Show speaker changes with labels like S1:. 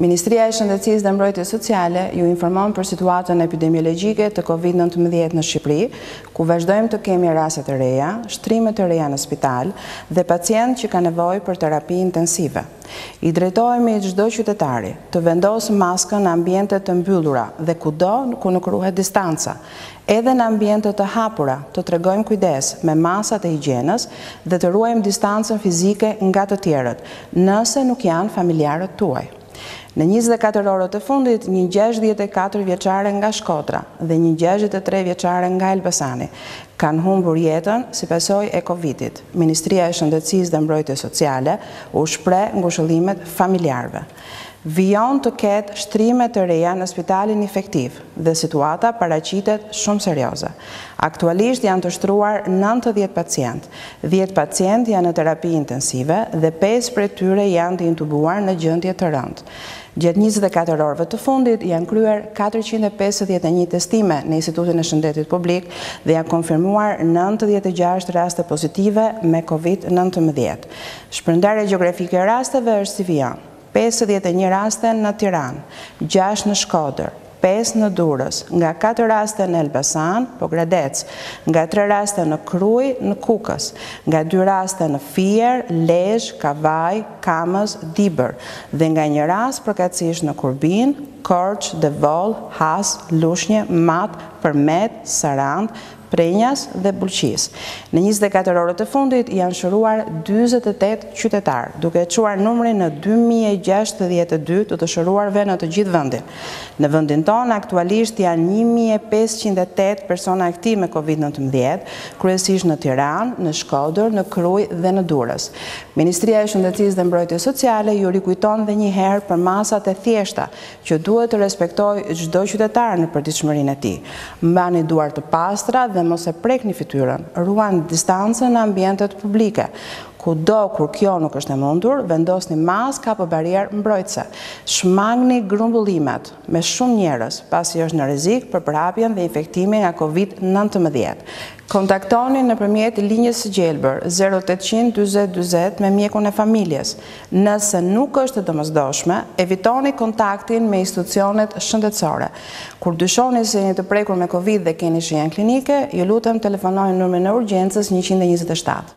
S1: Ministria e Shëndetësisë dhe Mbrojtjes Sociale ju informon për situatën epidemiologjike të COVID-19 në Shqipëri, ku vazhdojmë të kemi raste të reja, shtrime të reja në spital dhe pacientë që ka nevojë për terapi intensive. I drejtohemi çdo qytetari të vendosë maskën në ambiente të mbyllura dhe kudo ku nuk ruhet distanca. Edhe në ambiente të hapura të tregojmë kujdes me masat e higjienës dhe të ruajmë distancën fizike nga të tjerët, nëse nuk janë familjarët tuaj. Në njëzet e katër orët e fundit, një gjashtëdhjetë e katër vjeçare nga Shkodra dhe një gjashtëdhjetë e tre vjeçare nga Elbasani kanë humbur jetën si pasojë e Covidit. Ministria e Shëndetësisë dhe Mbrojtjes Sociale u shpreh ngushëllimet familjarëve. Vijon të ketë shtrime të reja në spitalin infektiv dhe situata paraqitet shumë serioze. Aktualisht janë të shtruar nëntëdhjetë pacient. Dhjetë pacientë janë në terapi intensive dhe pesë prej tyre janë të intubuar në gjendje të rëndë. Gjatë njëzet e katër orëve të fundit janë kryer katërqind e pesëdhjetë e një testime në Institutin e Shëndetit Publik dhe janë konfirmuar nëntëdhjetë e gjashtë raste pozitive me Covid nëntëmbëdhjetë. Shpërndarja gjeografike e rasteve është si vijon. pesëdhjetë e një raste në Tiranë, gjashtë në Shkodër, pesë në Durrës, nga katër raste në Elbasan, Pogradec, nga tre raste në Krujë, në Kukës, nga dy raste në Fier, Lezhë, Kavajë, Kamëz, Dibër dhe nga një rast përkatësisht në Kurbin, Korçë, Devoll, Has, Lushnje, Mat, Përmet, Sarandë, Prrenjas dhe Bulqizë. Në njëzet e katër orët e fundit janë shëruar dyzet e tetë qytetarë, duke e çuar numrin në dy mijë e gjashtëdhjetë e dy të të shëruarve në të gjithë vendin. Në vendin tonë aktualisht janë një mijë e pesëqind e tetë persona aktivë me Covid nëntëmbëdhjetë, kryesisht në Tiranë, në Shkodër, në Krujë dhe në Durrës. Ministria e Shëndetësisë dhe Mbrojtjes Sociale ju rikujton dhe një herë për masat e thjeshta që duhet të respektojë çdo qytetar në përditshmërinë e tij. Mbani duar të pastra dhe mos e prekni fytyrën. Ruani distancën në ambientet publike. Kudo kur kjo nuk është e mundur, vendosni maskë apo barrierë mbrojtëse. Shmangni grumbullimet me shumë njerëz, pasi është në rrezik për përhapjen dhe infektimin nga Covid nëntëmbëdhjetë. Kontaktoni nëpërmjet linjës së gjelbër, zero tetëqind dyzet dyzet me mjekun e familjes. Nëse nuk është e domosdoshme, evitoni kontaktin me institucionet shëndetësore. Kur dyshoni se jeni të prekur me Covid dhe keni shenja klinike, ju lutem telefononi numrin e urgjencës njëqind e njëzet e shtatë.